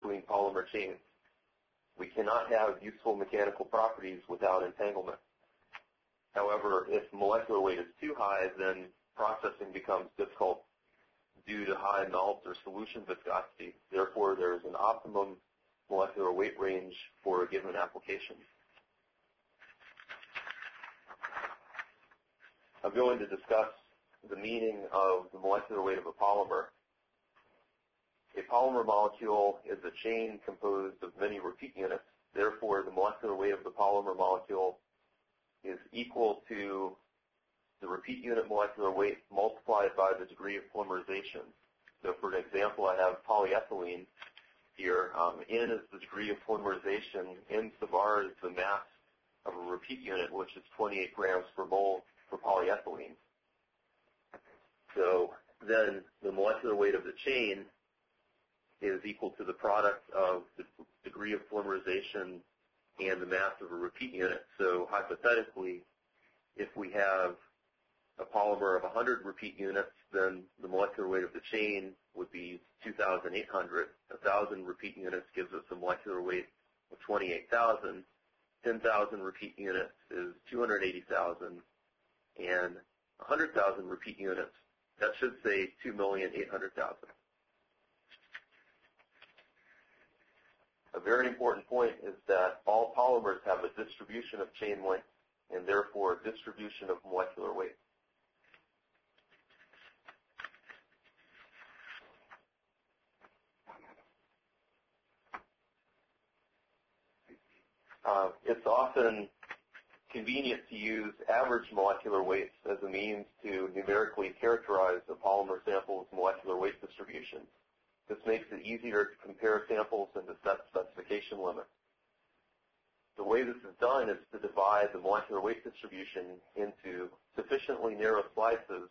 between polymer chains. We cannot have useful mechanical properties without entanglement. However, if molecular weight is too high, then processing becomes difficult due to high melt or solution viscosity. Therefore, there is an optimum molecular weight range for a given application. I'm going to discuss the meaning of the molecular weight of a polymer. A polymer molecule is a chain composed of many repeat units. Therefore, the molecular weight of the polymer molecule is equal to the repeat unit molecular weight multiplied by the degree of polymerization. So for an example, I have polyethylene here. Um, N is the degree of polymerization. N sub R is the mass of a repeat unit, which is 28 grams per mole for polyethylene. So then the molecular weight of the chain is equal to the product of the degree of polymerization and the mass of a repeat unit. So hypothetically, if we have a polymer of 100 repeat units, then the molecular weight of the chain would be 2,800. 1,000 repeat units gives us a molecular weight of 28,000. 10,000 repeat units is 280,000. And 100,000 repeat units, that should say 2,800,000. A very important point is that all polymers have a distribution of chain length and therefore a distribution of molecular weight. Uh, it's often convenient to use average molecular weights as a means to numerically characterize a polymer sample's molecular weight distribution. This makes it easier to compare samples and to set specification limits. The way this is done is to divide the molecular weight distribution into sufficiently narrow slices